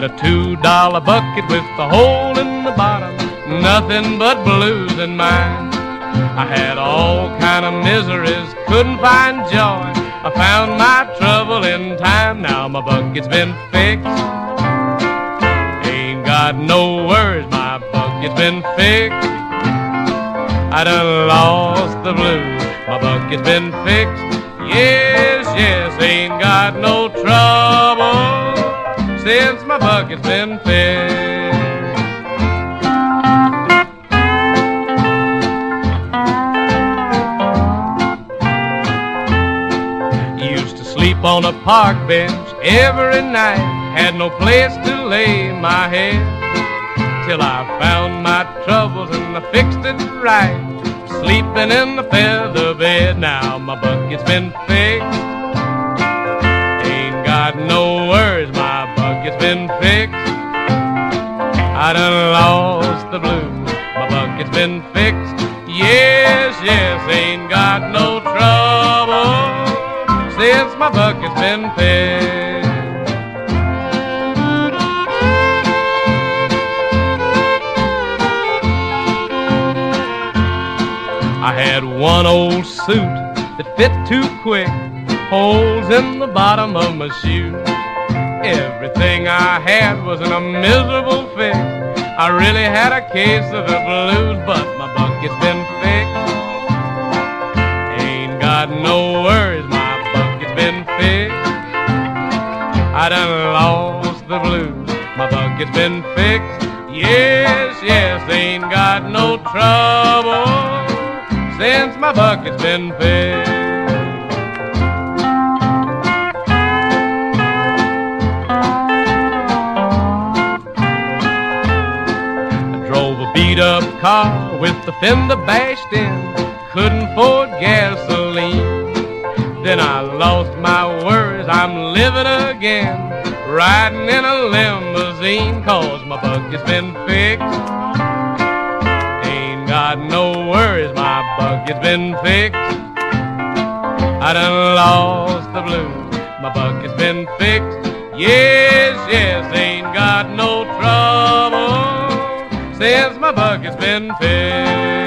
two dollar bucket with a hole in the bottom, nothing but blues in mine. I had all kind of miseries, couldn't find joy. I found my trouble in time, now my bucket's been fixed. Ain't got no worries, my bucket's been fixed. I done lost the blues, my bucket's been fixed. Yes, yes, ain't got no trouble since my bucket's been fixed. Used to sleep on a park bench every night, had no place to lay my head. Till I found my troubles and I fixed it right. Sleeping in the feather bed, now my bucket's been fixed. Ain't got no been fixed. I done lost the blues, my bucket's been fixed. Yes, yes, ain't got no trouble since my bucket's been fixed. I had one old suit that fit too quick, holes in the bottom of my shoe. Everything I had was in a miserable fix. I really had a case of the blues, but my bucket's been fixed. Ain't got no worries, my bucket's been fixed. I done lost the blues, my bucket's been fixed. Yes, yes, ain't got no trouble since my bucket's been fixed. Car with the fender bashed in, couldn't afford gasoline. Then I lost my worries, I'm living again, riding in a limousine, cause my bucket's been fixed. Ain't got no worries, my bucket's been fixed. I done lost the blues, my bucket's been fixed. Yes, yes, ain't got no trouble since my bucket's been fixed.